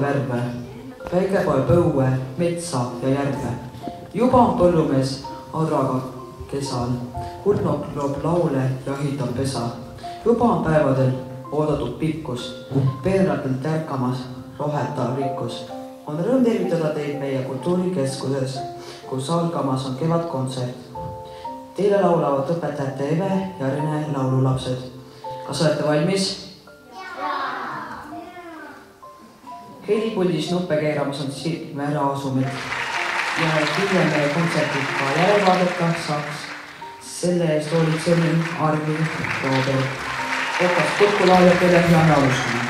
värve, päike poeb õue, metsa ja järve. juba on põllumees adraga kesal, kurnok loob laule ja ahitab pesa. juba on päevadel oodatud pikkus, peenratelt ärkamas rohetav rikkus. on rõõm tervitada teid meie kultuurikeskuses, kus algamas on kevadkontsert. Teile laulavad õpetajate Eve ja Rene laululapsed. kas olete valmis? helipuldis nuppe keeramas on Siim Märaasumit ja hiljem meie kontserdid ka järel vaadata saaks. selle eest hoolitseb Arvi Roober. Okas Kurku lauljatele ja laulustele.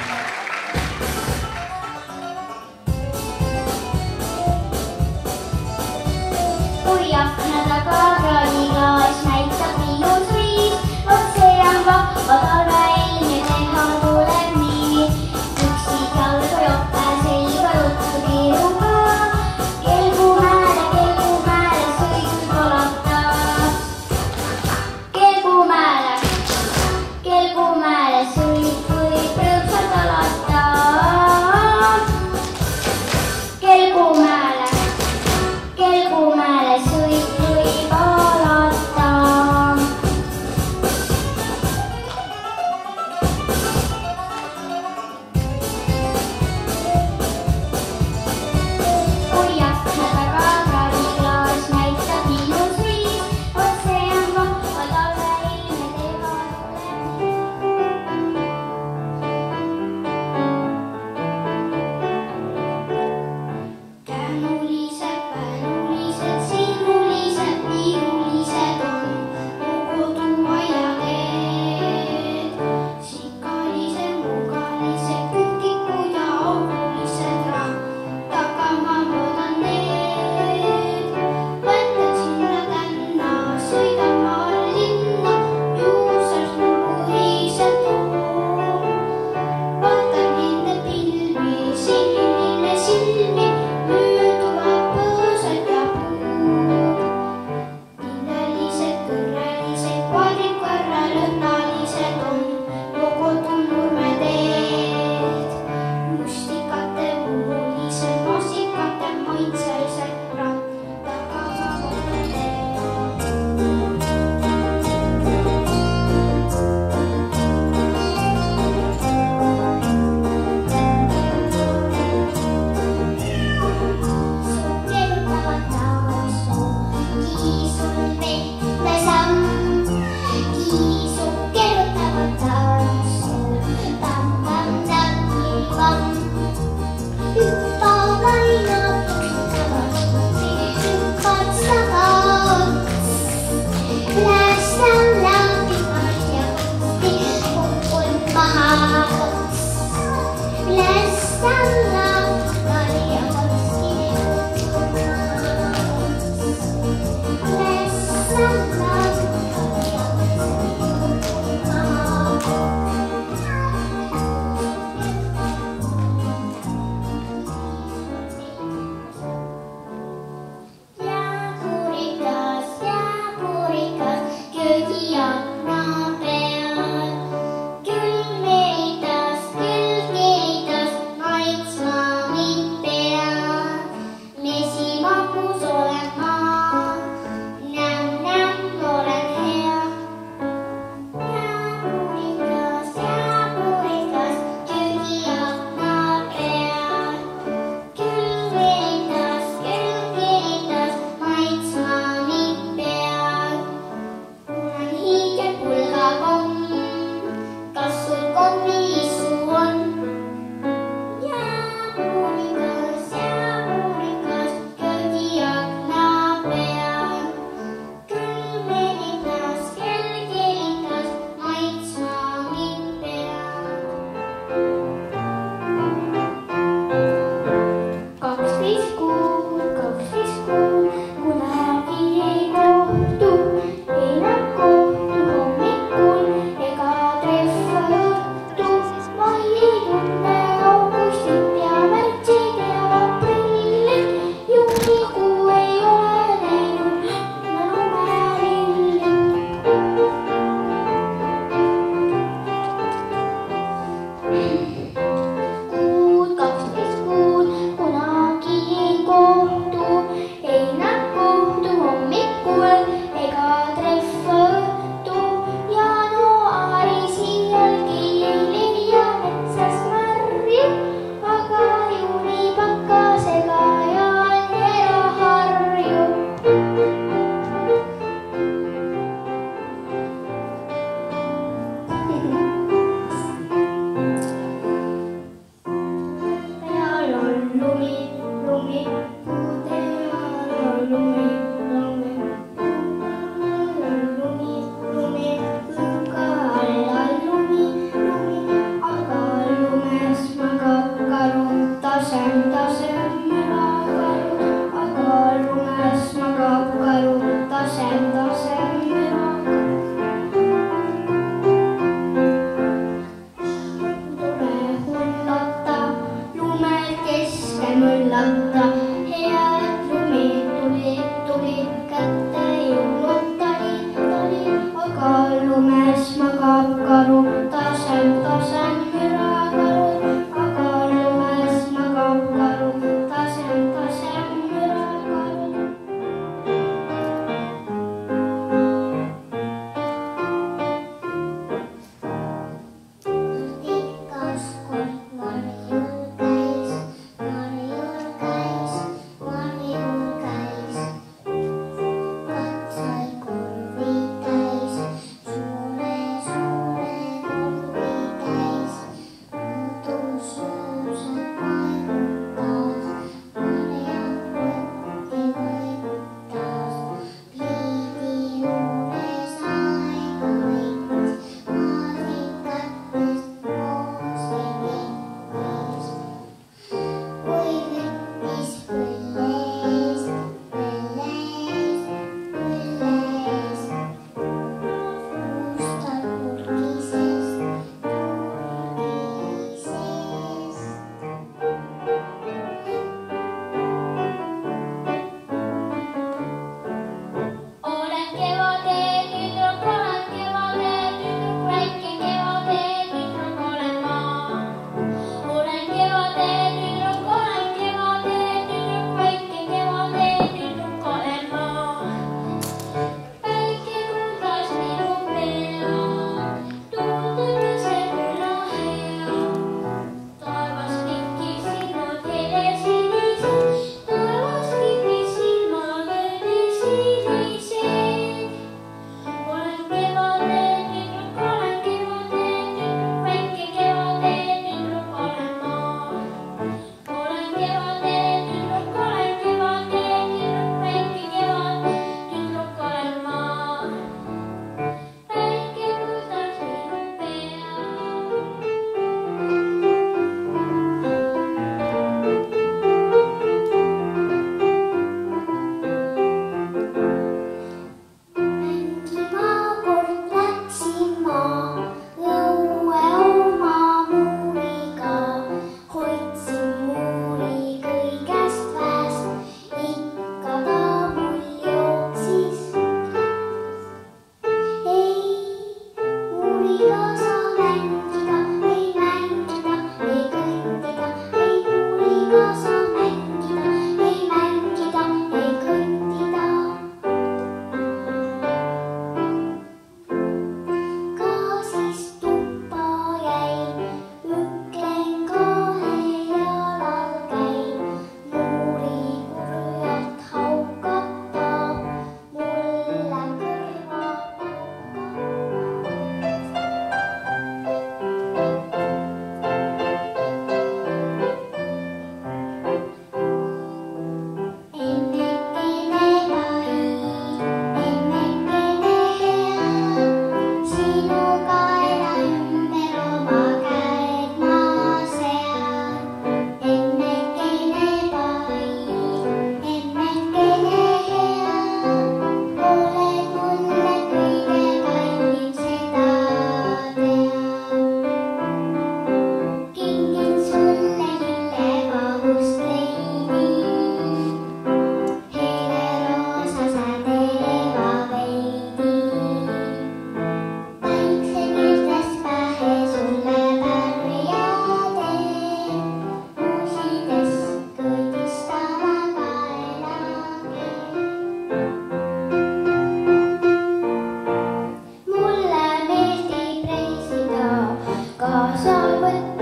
I would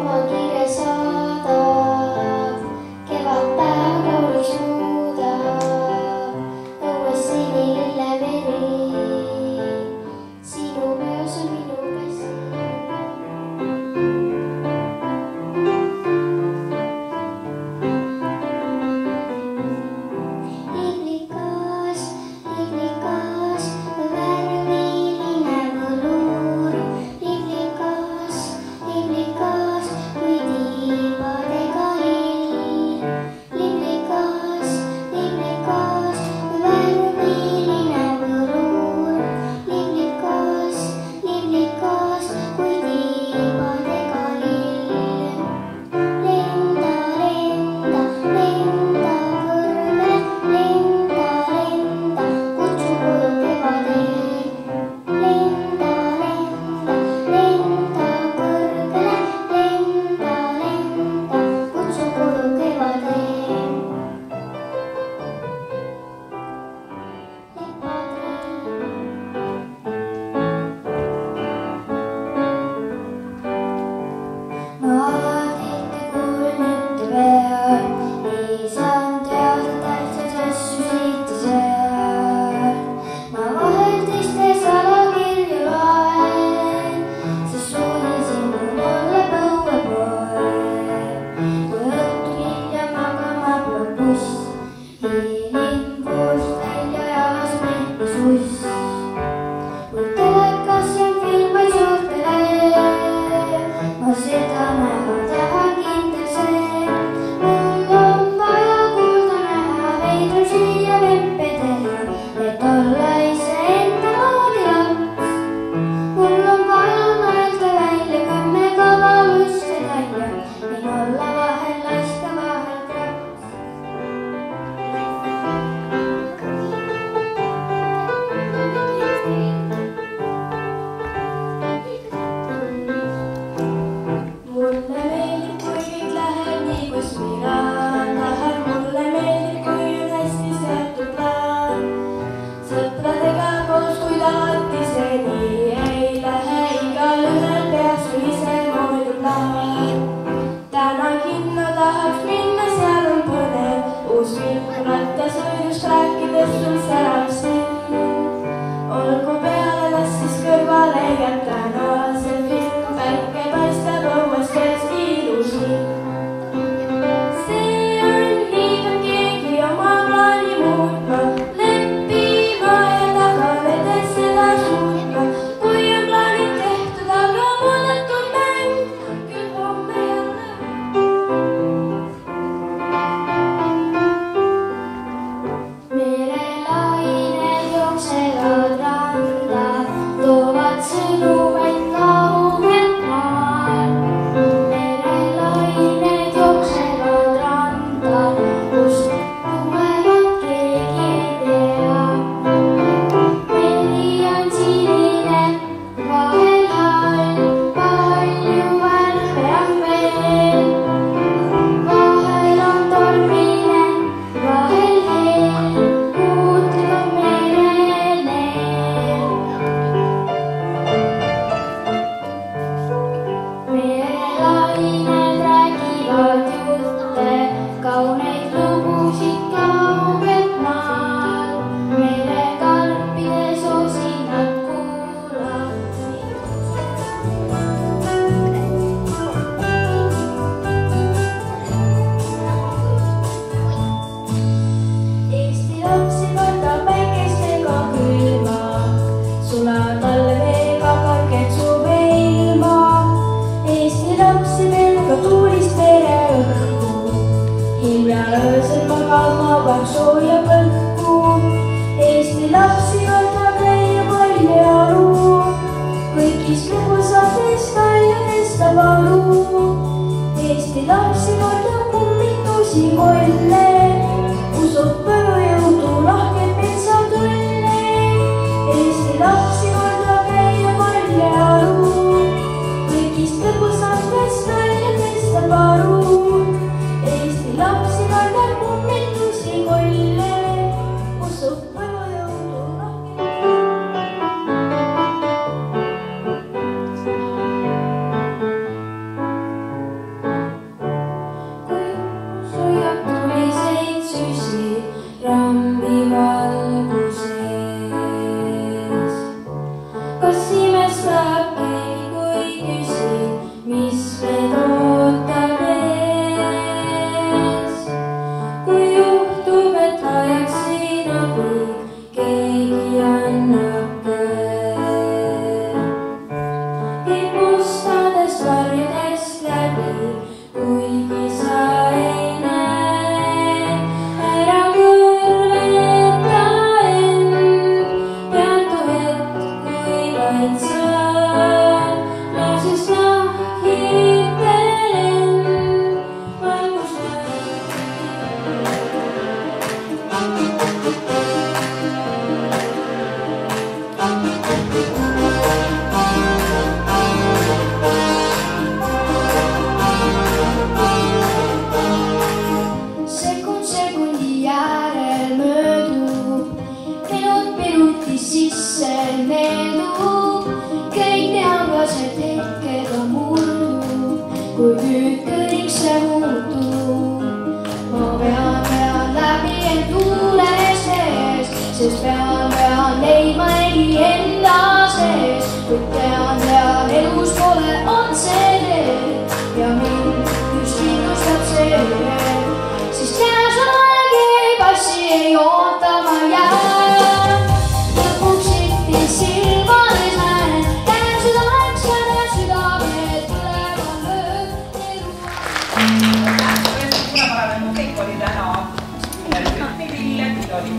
päike oma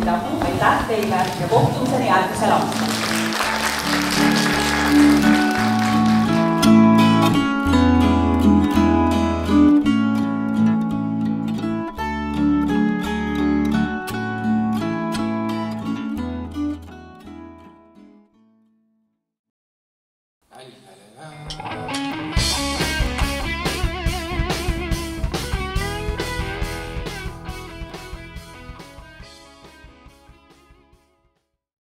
tabu, aitäh teile ja kohtumiseni järgmisel aastal.